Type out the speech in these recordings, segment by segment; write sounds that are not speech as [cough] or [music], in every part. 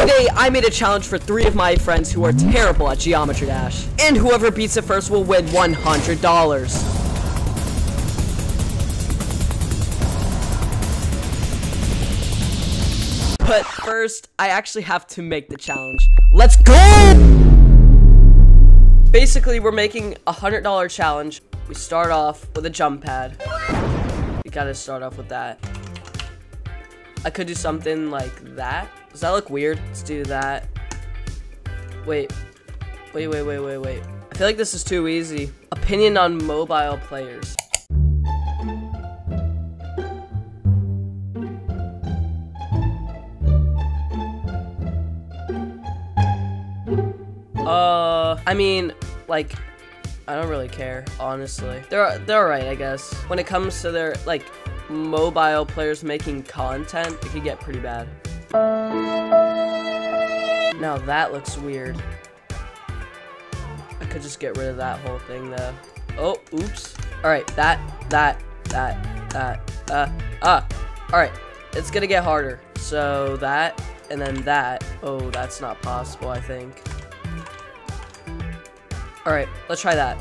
Today, I made a challenge for three of my friends who are terrible at Geometry Dash. And whoever beats it first will win $100. But first, I actually have to make the challenge. Let's go! Basically, we're making a $100 challenge. We start off with a jump pad. We gotta start off with that. I could do something like that. Does that look weird? Let's do that. Wait. Wait, wait, wait, wait, wait. I feel like this is too easy. Opinion on mobile players. Uh, I mean, like, I don't really care, honestly. They're they're alright, I guess. When it comes to their like mobile players making content, it could get pretty bad. Now that looks weird. I could just get rid of that whole thing though. Oh, oops. Alright, that, that, that, that, uh, ah. Alright, it's gonna get harder. So that, and then that. Oh, that's not possible, I think. Alright, let's try that.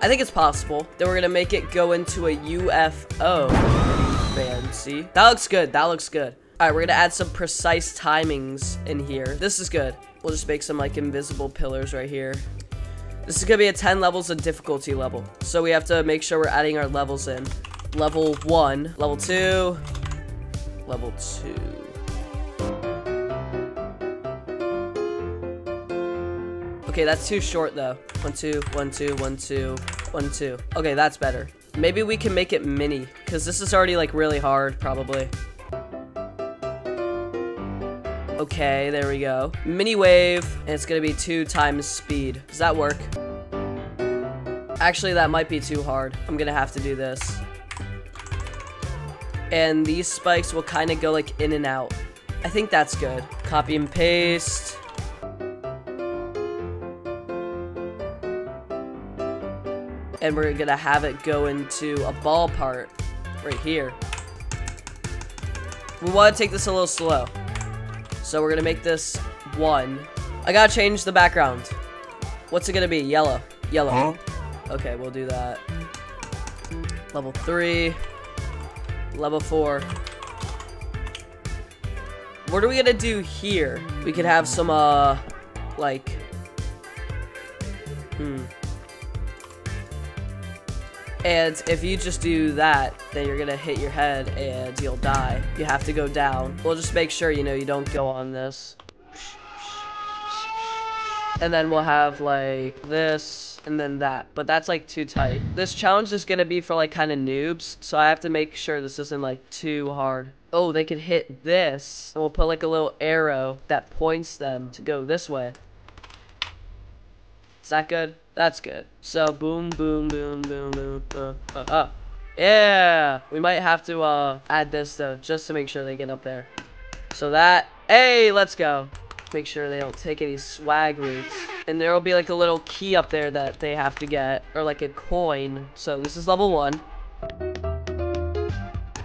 I think it's possible. Then we're gonna make it go into a UFO. Fancy. That looks good. That looks good. Alright, we're gonna add some precise timings in here. This is good. We'll just make some like invisible pillars right here. This is gonna be a 10 levels of difficulty level. So we have to make sure we're adding our levels in. Level 1, level 2, level 2. Okay, that's too short though. One, two, one, two, one, two, one, two. Okay, that's better. Maybe we can make it mini, because this is already like really hard, probably. Okay, there we go. Mini wave, and it's gonna be two times speed. Does that work? Actually, that might be too hard. I'm gonna have to do this. And these spikes will kind of go like in and out. I think that's good. Copy and paste. And we're gonna have it go into a ball part right here. We want to take this a little slow. So we're gonna make this one. I gotta change the background. What's it gonna be? Yellow. Yellow. Huh? Okay, we'll do that. Level three. Level four. What are we gonna do here? We could have some, uh, like, hmm. And if you just do that, then you're gonna hit your head and you'll die. You have to go down. We'll just make sure, you know, you don't go on this. And then we'll have like this and then that. But that's like too tight. This challenge is gonna be for like kind of noobs. So I have to make sure this isn't like too hard. Oh, they can hit this. And we'll put like a little arrow that points them to go this way. Is that good? That's good. So boom, boom, boom, boom, boom, uh, uh, uh. Yeah, we might have to uh add this though, just to make sure they get up there. So that, hey, let's go. Make sure they don't take any swag routes. And there will be like a little key up there that they have to get, or like a coin. So this is level one.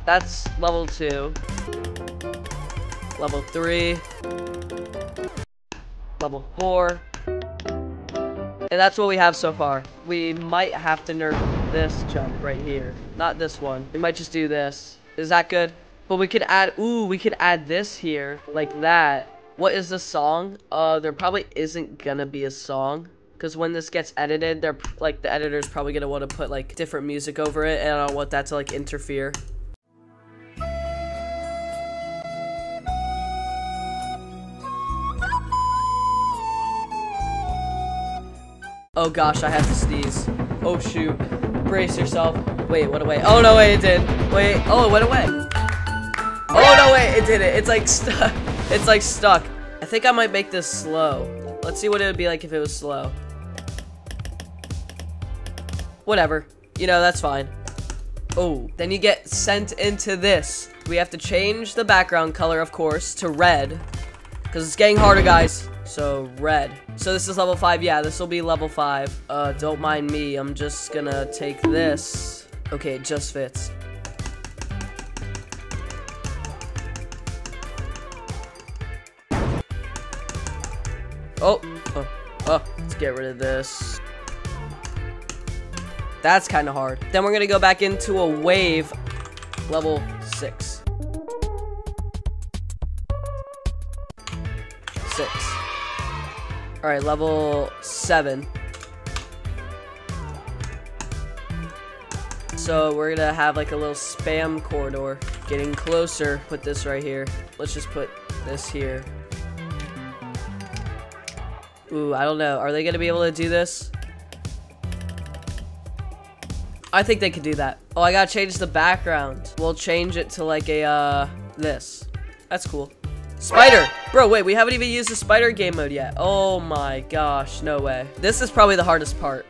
That's level two. Level three. Level four. And that's what we have so far. We might have to nerf this jump right here. Not this one. We might just do this. Is that good? But we could add, ooh, we could add this here, like that. What is the song? Uh, there probably isn't gonna be a song. Because when this gets edited, they're, like, the editor's probably gonna want to put, like, different music over it. And I don't want that to, like, interfere. Oh gosh, I have to sneeze. Oh shoot. Brace yourself. Wait, what away? Oh no, wait, it did. Wait, oh, it went away. Oh no, wait, it did it. It's like stuck. [laughs] It's like stuck. I think I might make this slow. Let's see what it would be like if it was slow. Whatever. You know, that's fine. Oh, then you get sent into this. We have to change the background color, of course, to red. Because it's getting harder, guys. So, red. So this is level 5. Yeah, this will be level 5. Uh, don't mind me. I'm just gonna take this. Okay, it just fits. Oh, oh, oh, let's get rid of this. That's kind of hard. Then we're gonna go back into a wave, level six. Six. All right, level seven. So we're gonna have like a little spam corridor. Getting closer, put this right here. Let's just put this here. Ooh, I don't know. Are they gonna be able to do this? I think they could do that. Oh, I gotta change the background. We'll change it to like a, uh, this. That's cool. Spider! Bro, wait, we haven't even used the spider game mode yet. Oh my gosh, no way. This is probably the hardest part.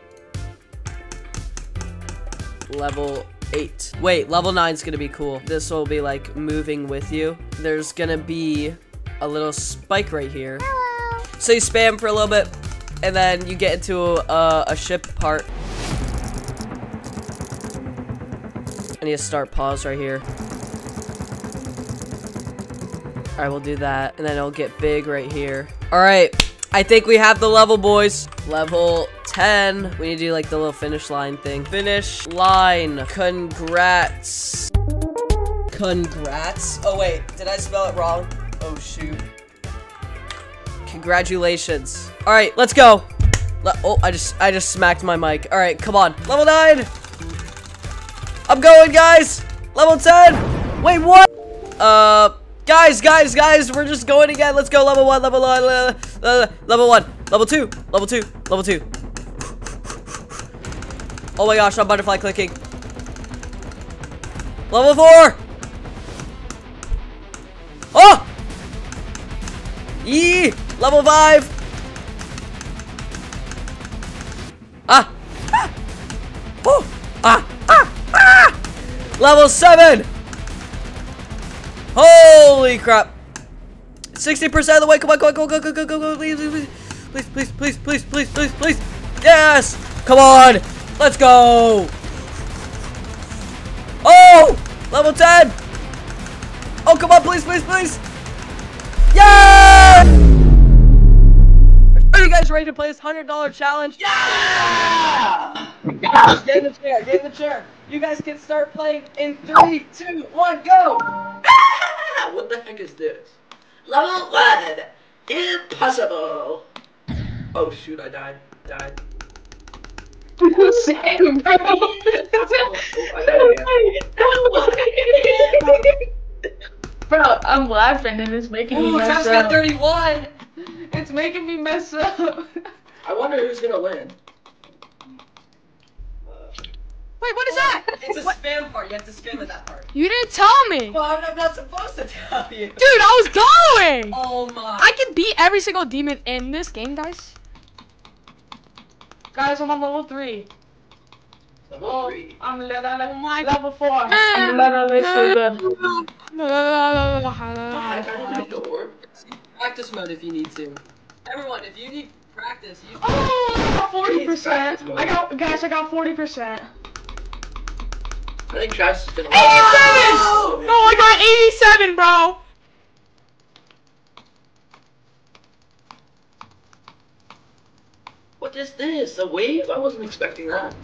Level 8. Wait, level 9 is gonna be cool. This will be like moving with you. There's gonna be a little spike right here. Hello. So you spam for a little bit, and then you get into a, a ship part. I need to start pause right here. Alright, we'll do that. And then it'll get big right here. Alright, I think we have the level, boys. Level 10. We need to do like the little finish line thing. Finish line. Congrats. Congrats. Oh, wait. Did I spell it wrong? Oh, shoot. Congratulations. Alright, let's go. Le oh, I just I just smacked my mic. Alright, come on. Level 9. I'm going, guys! Level 10! Wait, what? Uh, guys, guys, guys, we're just going again. Let's go, level 1, level 1, uh, uh, level 1, level 2, level 2, level 2. Oh my gosh, I'm butterfly clicking. Level 4! Oh! Yee! Level 5! Ah! Ah! Oh! Ah! Ah! Ah! Level 7! Holy crap! 60% of the way, come on, come on, go, go, go, go, go, go, please, please, please, please, please, please, please, please, please, yes! Come on! Let's go! Oh! Level 10! Oh, come on, please, please, please! Yeah! Are you guys ready to play this $100 challenge? Yeah! Get in the chair, get in the chair. You guys can start playing in three, two, one, go! What the heck is this? Level 1! Impossible! Oh shoot, I died. Died. Same, bro. [laughs] Oh, [laughs] bro, I'm laughing and it's making me Ooh, mess Travis got up. 31! It's making me mess up. I wonder who's gonna win. Wait, what is that? It's a spam part, you have to spam at that part. You didn't tell me. Well, I'm I'm not supposed to tell you. Dude, I was going. Oh my. I can beat every single demon in this game, guys. Guys, I'm on level 3. Level Oh, 3. I'm level, my level 4. I'm literally so [laughs] good. I got a door. Practice mode if you need to. Everyone, if you need practice, you Oh, I got 40%. I got, guys, I got 40%. I think Travis is gonna 87! win. Oh! No, I got 87, bro. What is this? A wave? I wasn't expecting that.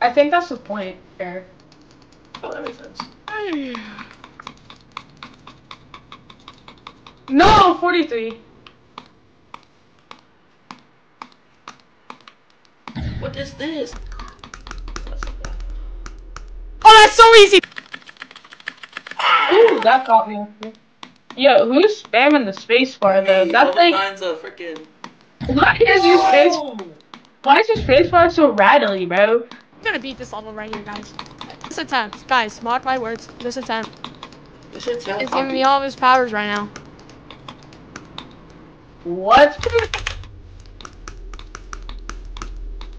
I think that's the point, Eric. Oh, that makes sense. No, 43. What is this? That's not that. Oh, that's so easy. Ooh, that got me. Yo, who's spamming the space bar though? Hey, That thing. kinds of freaking. Why is your space? Why is your space bar so rattly, bro? I'm gonna beat this level right here, guys. This attempt, guys, mark my words. This attempt This shit's is giving me all of his powers right now. What? Oh,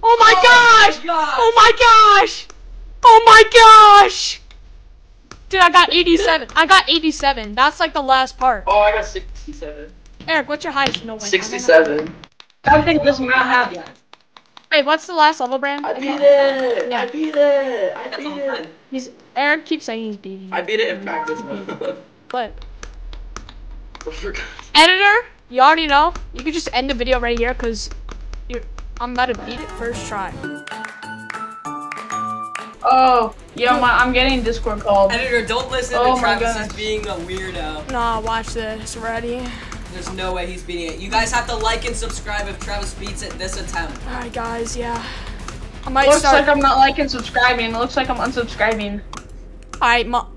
oh my gosh! gosh! Oh my gosh! Oh my gosh! Dude, I got 87. I got 87. That's like the last part. Oh, I got 67. Eric, what's your highest? No way. 67. That thing does not have that. Wait, what's the last level, Bran? I beat it! Yeah. I beat it! I beat it! He's Eric keeps saying he's beating. it. I beat it in practice mode. But [laughs] I editor, you already know. You can just end the video right here because. I'm about to beat it first try. Oh, yo, my, I'm getting Discord called. Editor, don't listen Oh to Travis gosh. as being a weirdo. Nah, watch this. Ready? There's no way he's beating it. You guys have to like and subscribe if Travis beats it this attempt. All right, guys. Yeah. I might Looks start. like I'm not liking subscribing. It looks like I'm unsubscribing. All right, mo-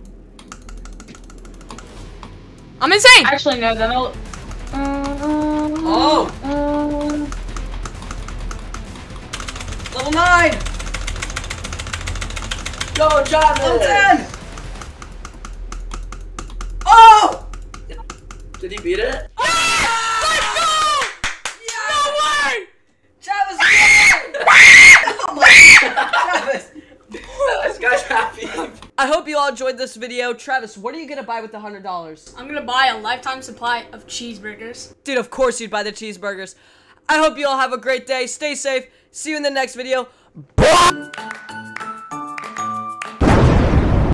I'm insane. Actually, no, then I'll. Oh! Um, Level 9! Go, Travis! Level 10! Oh! Did he beat it? Ah! No way! Travis won! Ah! oh [laughs] my god, Travis! this guy's happy. I hope you all enjoyed this video. Travis, what are you gonna buy with the hundred dollars? I'm gonna buy a lifetime supply of cheeseburgers. Dude, of course you'd buy the cheeseburgers. I hope you all have a great day. Stay safe. See you in the next video. Bye!